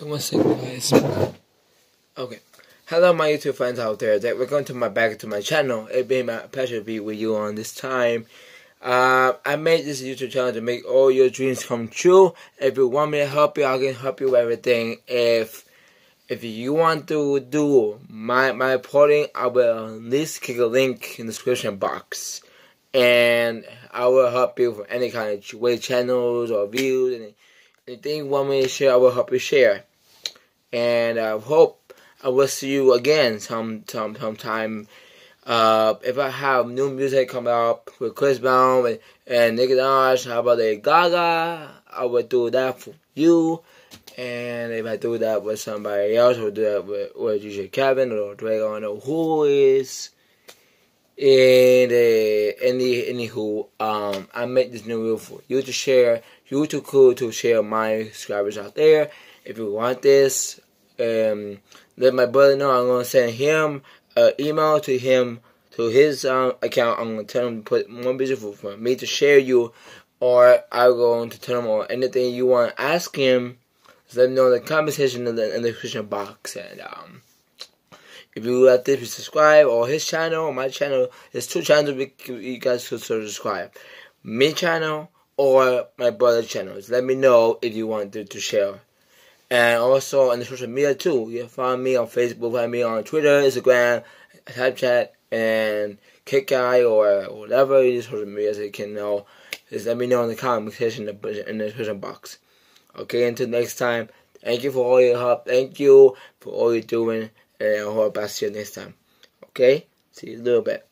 Second, guys. Okay. Hello, my YouTube friends out there. That we're going to my back to my channel. It be my pleasure to be with you on this time. Uh, I made this YouTube channel to make all your dreams come true. If you want me to help you, I can help you with everything. If if you want to do my my reporting, I will at least click a link in the description box, and I will help you for any kind of way channels or views and anything you want me to share. I will help you share and I hope I will see you again some some sometime. Uh, if I have new music coming up with Chris Brown and, and Nicki Minaj, how about a Gaga? I will do that for you. And if I do that with somebody else, I will do that with, with DJ Kevin or Drake. I don't know who is. And uh, any anywho, I make this new video for you to share. You too cool to share my subscribers out there. If you want this, um, let my brother know. I'm gonna send him an email to him to his um, account. I'm gonna tell him to put one video for, me to share you, or I'm going to tell him or anything you want to ask him. Let me know in the comment section in the, in the description box and um. If you like this, subscribe or his channel or my channel. There's two channels you guys could subscribe. Me channel or my brother channels. Let me know if you want to, to share. And also on the social media too. You can find me on Facebook, find me on Twitter, Instagram, Snapchat, and KickGuy or whatever social media you can know. Just let me know in the comment section in the, in the description box. Okay, until next time, thank you for all your help. Thank you for all you're doing. And I hope I see you next time. Okay? See you a little bit.